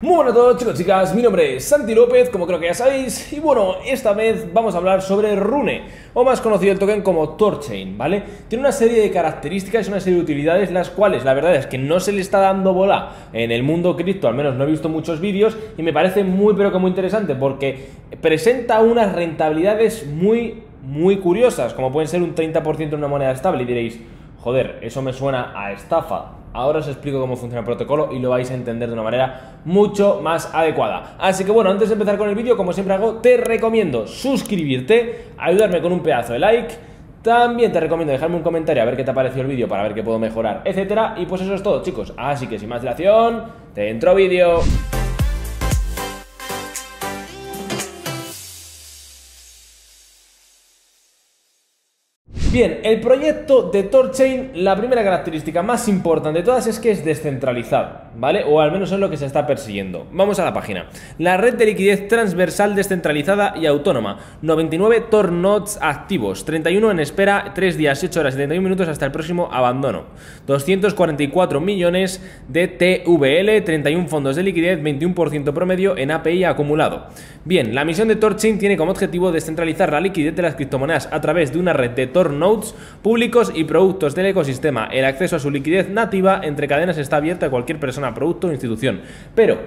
Muy buenas a todos chicos chicas, mi nombre es Santi López, como creo que ya sabéis, y bueno, esta vez vamos a hablar sobre Rune, o más conocido el token como Torchain, ¿vale? Tiene una serie de características y una serie de utilidades, las cuales la verdad es que no se le está dando bola en el mundo cripto, al menos no he visto muchos vídeos, y me parece muy pero que muy interesante, porque presenta unas rentabilidades muy, muy curiosas, como pueden ser un 30% en una moneda estable, y diréis, joder, eso me suena a estafa, Ahora os explico cómo funciona el protocolo y lo vais a entender de una manera mucho más adecuada. Así que bueno, antes de empezar con el vídeo, como siempre hago, te recomiendo suscribirte, ayudarme con un pedazo de like. También te recomiendo dejarme un comentario a ver qué te ha parecido el vídeo para ver qué puedo mejorar, etcétera. Y pues eso es todo, chicos. Así que sin más dilación, dentro vídeo. Bien, el proyecto de Torchain, la primera característica más importante de todas es que es descentralizado, ¿vale? O al menos es lo que se está persiguiendo. Vamos a la página. La red de liquidez transversal descentralizada y autónoma. 99 Tor nodes activos, 31 en espera, 3 días, 8 horas y 71 minutos hasta el próximo abandono. 244 millones de TVL, 31 fondos de liquidez, 21% promedio en API acumulado. Bien, la misión de Torchain tiene como objetivo descentralizar la liquidez de las criptomonedas a través de una red de Tor nodes públicos y productos del ecosistema. El acceso a su liquidez nativa entre cadenas está abierto a cualquier persona, producto o institución. Pero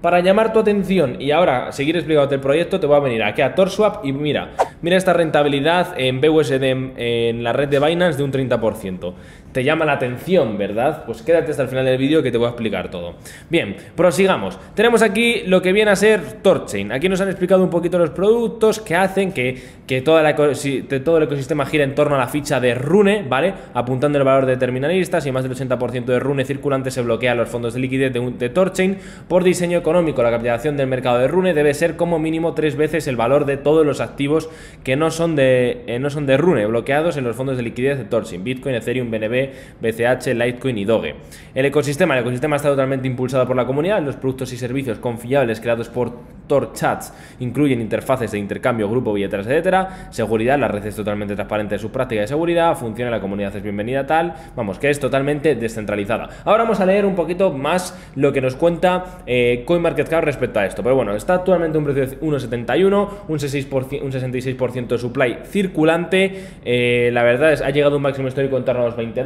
para llamar tu atención y ahora seguir explicándote el proyecto, te voy a venir aquí a TorSwap y mira, mira esta rentabilidad en BUSD en la red de Binance de un 30%. Te llama la atención, ¿verdad? Pues quédate hasta el final del vídeo que te voy a explicar todo. Bien, prosigamos. Tenemos aquí lo que viene a ser Torchain. Aquí nos han explicado un poquito los productos que hacen que, que todo el ecosistema gira en torno a la ficha de Rune, ¿vale? Apuntando el valor de terminalistas y más del 80% de Rune circulante se bloquea los fondos de liquidez de, Torchain por diseño económico la capitalización del mercado de Rune debe ser como mínimo tres veces el valor de todos los activos que no son de, eh, no son de Rune, bloqueados en los fondos de liquidez de Torsin, Bitcoin, Ethereum, BNB, BCH, Litecoin y Doge. El ecosistema, el ecosistema está totalmente impulsado por la comunidad, los productos y servicios confiables creados por TorChats incluyen interfaces de intercambio, grupo, billeteras, etcétera, seguridad, la red es totalmente transparente de su práctica de seguridad, funciona, la comunidad es bienvenida tal, vamos, que es totalmente descentralizada. Ahora vamos a leer un poquito más lo que nos cuenta eh, CoinMarketCap respecto a esto, pero bueno, está actualmente un precio de 1,71, un, 66% de supply circulante, eh, la verdad es, ha llegado un máximo histórico en torno a los 20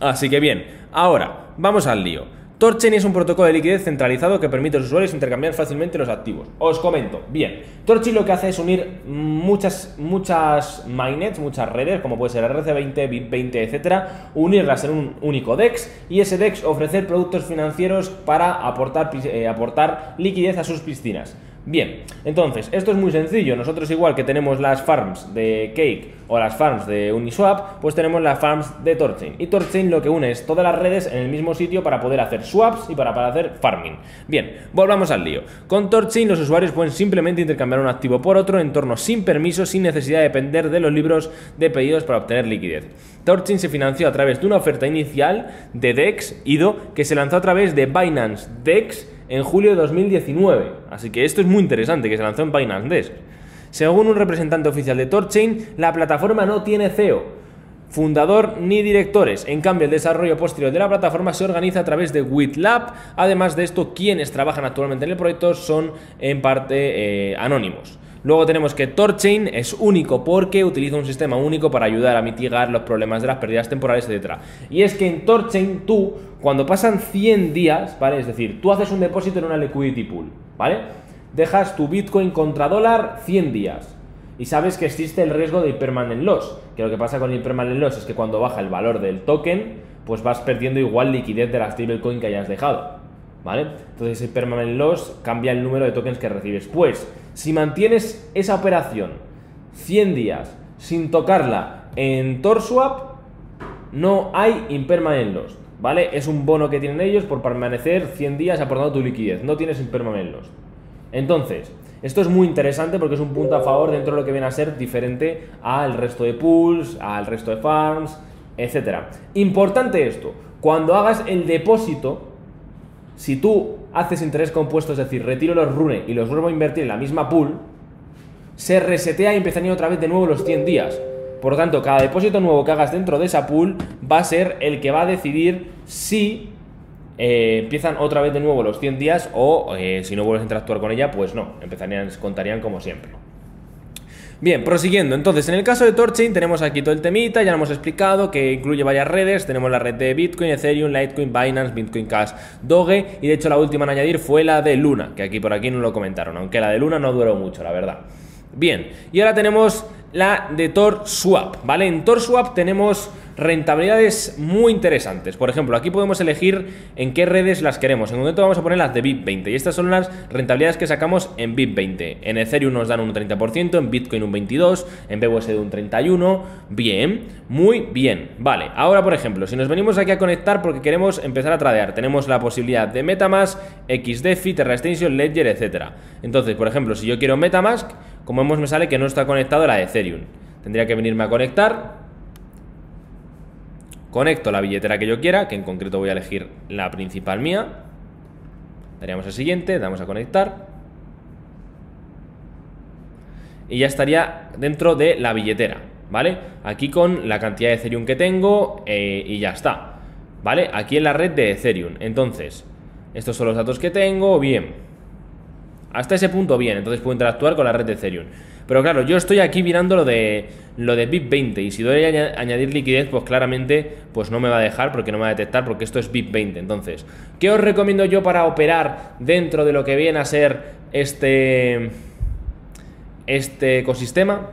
así que bien, ahora, vamos al lío. Torchain es un protocolo de liquidez centralizado que permite a los usuarios intercambiar fácilmente los activos. Os comento, bien, Torchain lo que hace es unir muchas, muchas mainnets, muchas redes, como puede ser RC20, Bit20, etcétera, unirlas en un único DEX y ese DEX ofrecer productos financieros para aportar, eh, aportar liquidez a sus piscinas. Bien, entonces, esto es muy sencillo. Nosotros igual que tenemos las farms de Cake o las farms de Uniswap, pues tenemos las farms de Torchain. Y Torchain lo que une es todas las redes en el mismo sitio para poder hacer swaps y para, para hacer farming. Bien, volvamos al lío. Con Torchain los usuarios pueden simplemente intercambiar un activo por otro en entorno sin permiso, sin necesidad de depender de los libros de pedidos para obtener liquidez. Torchain se financió a través de una oferta inicial de DEX, IDO, que se lanzó a través de Binance DEX en julio de 2019. Así que esto es muy interesante, que se lanzó en Binance Desk. Según un representante oficial de Torchain, la plataforma no tiene CEO, fundador ni directores. En cambio, el desarrollo posterior de la plataforma se organiza a través de WitLab. Además de esto, quienes trabajan actualmente en el proyecto son en parte eh, anónimos. Luego tenemos que Torchain es único porque utiliza un sistema único para ayudar a mitigar los problemas de las pérdidas temporales, etc. Y es que en Torchain tú, cuando pasan 100 días, ¿vale? Es decir, tú haces un depósito en una liquidity pool, ¿vale? Dejas tu Bitcoin contra dólar 100 días. Y sabes que existe el riesgo de impermanent loss. Que lo que pasa con el impermanent loss es que cuando baja el valor del token, pues vas perdiendo igual liquidez de la stablecoin que hayas dejado. ¿Vale? Entonces el permanent loss cambia el número de tokens que recibes. Pues, si mantienes esa operación 100 días sin tocarla en TorSwap, no hay impermanent loss, ¿vale? Es un bono que tienen ellos por permanecer 100 días aportando tu liquidez, no tienes impermanent loss. Entonces, esto es muy interesante porque es un punto a favor dentro de lo que viene a ser diferente al resto de pools, al resto de farms, etc. Importante esto, cuando hagas el depósito, si tú haces interés compuesto, es decir, retiro los rune y los vuelvo a invertir en la misma pool, se resetea y empezaría otra vez de nuevo los 100 días. Por lo tanto, cada depósito nuevo que hagas dentro de esa pool va a ser el que va a decidir si eh, empiezan otra vez de nuevo los 100 días o eh, si no vuelves a interactuar con ella, pues no, empezarían, contarían como siempre. Bien, prosiguiendo, entonces en el caso de Torchain tenemos aquí todo el temita, ya lo hemos explicado, que incluye varias redes, tenemos la red de Bitcoin, Ethereum, Litecoin, Binance, Bitcoin Cash, Doge. Y de hecho la última en añadir fue la de Luna, que aquí por aquí no lo comentaron, aunque la de Luna no duró mucho, la verdad. Bien, y ahora tenemos la de Tor Swap, ¿vale? En Tor Swap tenemos rentabilidades muy interesantes. Por ejemplo, aquí podemos elegir en qué redes las queremos. En momento vamos a poner las de BIP20 y estas son las rentabilidades que sacamos en BIP20. En Ethereum nos dan un 30%, en Bitcoin un 22%, en BUSD un 31%. Bien, muy bien. Vale, ahora por ejemplo, si nos venimos aquí a conectar porque queremos empezar a tradear, tenemos la posibilidad de Metamask, XDeFi, Terra Extension, Ledger, etc. Entonces, por ejemplo, si yo quiero Metamask, como vemos me sale que no está conectado la de Ethereum. Tendría que venirme a conectar Conecto la billetera que yo quiera, que en concreto voy a elegir la principal mía. Daríamos al siguiente, damos a conectar. Y ya estaría dentro de la billetera, ¿vale? Aquí con la cantidad de Ethereum que tengo eh, y ya está, ¿vale? Aquí en la red de Ethereum. Entonces, estos son los datos que tengo, bien. Hasta ese punto bien, entonces puedo interactuar con la red de Ethereum. Pero claro, yo estoy aquí mirando lo de lo de BIP20 y si doy a añadir liquidez, pues claramente pues no me va a dejar porque no me va a detectar porque esto es BIP20. Entonces, ¿qué os recomiendo yo para operar dentro de lo que viene a ser este este ecosistema?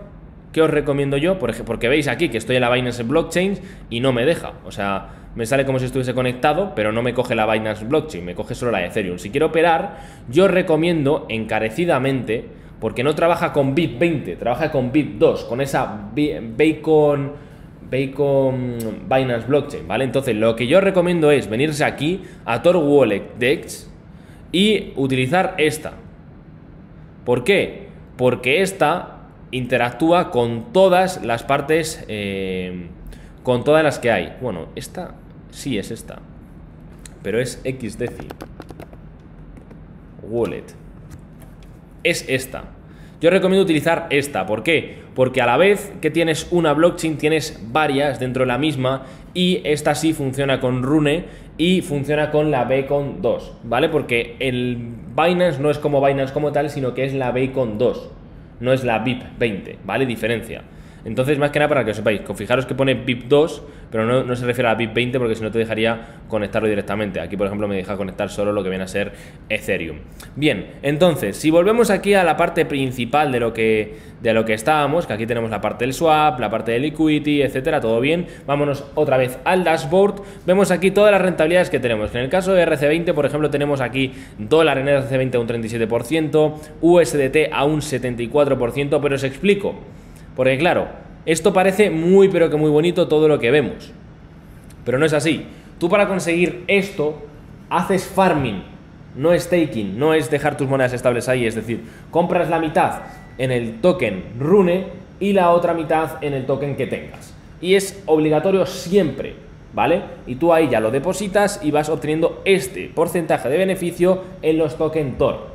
¿Qué os recomiendo yo? Porque veis aquí que estoy en la Binance Blockchain y no me deja. O sea, me sale como si estuviese conectado, pero no me coge la Binance Blockchain, me coge solo la de Ethereum. Si quiero operar, yo recomiendo encarecidamente porque no trabaja con BIP20, trabaja con BIP2, con esa Bacon, Bacon Binance Blockchain, ¿vale? Entonces, lo que yo recomiendo es venirse aquí a Tor Wallet Dex y utilizar esta. ¿Por qué? Porque esta interactúa con todas las partes, eh, con todas las que hay. Bueno, esta sí es esta, pero es XDeFi. Wallet es esta. Yo recomiendo utilizar esta. ¿Por qué? Porque a la vez que tienes una blockchain, tienes varias dentro de la misma y esta sí funciona con Rune y funciona con la Bacon 2, ¿vale? Porque el Binance no es como Binance como tal, sino que es la Bacon 2, no es la BIP 20, ¿vale? Diferencia. Entonces, más que nada para que os sepáis, fijaros que pone VIP 2, pero no, se refiere a VIP 20 porque si no te dejaría conectarlo directamente. Aquí, por ejemplo, me deja conectar solo lo que viene a ser Ethereum. Bien, entonces, si volvemos aquí a la parte principal de lo que, de lo que estábamos, que aquí tenemos la parte del swap, la parte del liquidity, etcétera, todo bien. Vámonos otra vez al dashboard. Vemos aquí todas las rentabilidades que tenemos. En el caso de RC20, por ejemplo, tenemos aquí dólar en RC20 a un 37%, USDT a un 74%, pero os explico. Porque claro, esto parece muy pero que muy bonito todo lo que vemos. Pero no es así. Tú para conseguir esto haces farming, no staking, no es dejar tus monedas estables ahí, es decir, compras la mitad en el token Rune y la otra mitad en el token que tengas. Y es obligatorio siempre, ¿vale? Y tú ahí ya lo depositas y vas obteniendo este porcentaje de beneficio en los tokens Tor.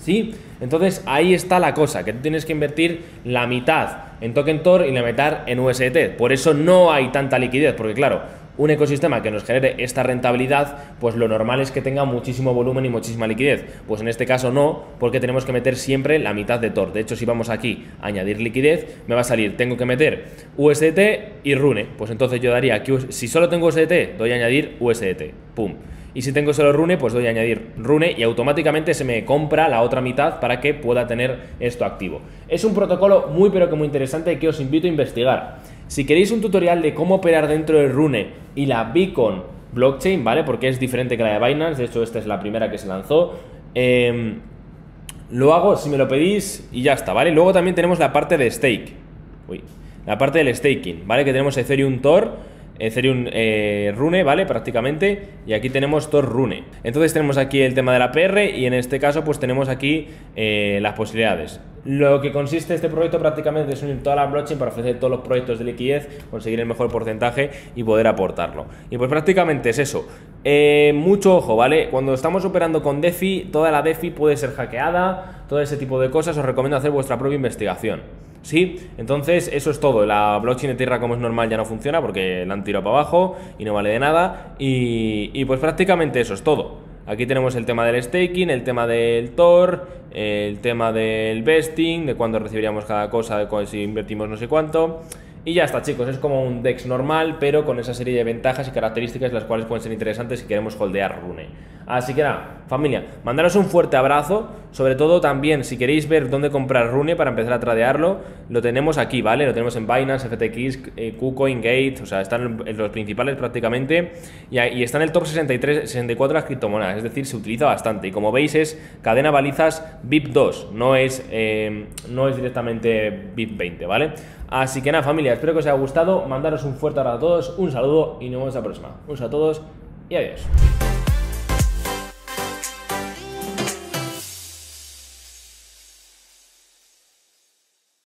¿Sí? Entonces ahí está la cosa, que tú tienes que invertir la mitad en token Tor y la mitad en USDT. Por eso no hay tanta liquidez, porque claro, un ecosistema que nos genere esta rentabilidad, pues lo normal es que tenga muchísimo volumen y muchísima liquidez. Pues en este caso no, porque tenemos que meter siempre la mitad de Tor. De hecho, si vamos aquí a añadir liquidez, me va a salir, tengo que meter USDT y Rune. Pues entonces yo daría que si solo tengo USDT, doy a añadir USDT. Pum. Y si tengo solo Rune, pues doy a añadir Rune y automáticamente se me compra la otra mitad para que pueda tener esto activo. Es un protocolo muy pero que muy interesante que os invito a investigar. Si queréis un tutorial de cómo operar dentro de Rune y la Beacon blockchain, ¿vale? Porque es diferente que la de Binance, de hecho esta es la primera que se lanzó. Em, lo hago si me lo pedís y ya está, ¿vale? Luego también tenemos la parte de stake. Uy, la parte del staking, ¿vale? Que tenemos Ethereum Tor Ethereum eh, Rune, ¿vale? Prácticamente. Y aquí tenemos Tor Rune. Entonces tenemos aquí el tema de la PR y en este caso pues tenemos aquí eh, las posibilidades. Lo que consiste este proyecto prácticamente es unir toda la blockchain para ofrecer todos los proyectos de liquidez, conseguir el mejor porcentaje y poder aportarlo. Y pues prácticamente es eso. Eh, mucho ojo, ¿vale? Cuando estamos operando con DeFi, toda la DeFi puede ser hackeada, todo ese tipo de cosas. Os recomiendo hacer vuestra propia investigación. ¿Sí? Entonces, eso es todo. La blockchain de Tierra, como es normal, ya no funciona porque la han tirado para abajo y no vale de nada. Y, y pues prácticamente eso es todo. Aquí tenemos el tema del staking, el tema del TOR, el tema del vesting, de cuándo recibiríamos cada cosa, de si invertimos no sé cuánto. Y ya está, chicos, es como un DEX normal, pero con esa serie de ventajas y características las cuales pueden ser interesantes si queremos holdear Rune. Así que nada, familia, mandaros un fuerte abrazo, sobre todo también si queréis ver dónde comprar Rune para empezar a tradearlo, lo tenemos aquí, ¿vale? Lo tenemos en Binance, FTX, eh, KuCoin, Gate, o sea, están en los principales prácticamente, y, está en el top 63, 64 las criptomonedas, es decir, se utiliza bastante. Y como veis es cadena balizas VIP 2, no es, eh, no es directamente VIP 20, ¿vale? Así que nada, familia, espero que os haya gustado. Mandaros un fuerte abrazo a todos, un saludo y nos vemos la próxima. Un saludo a todos y adiós.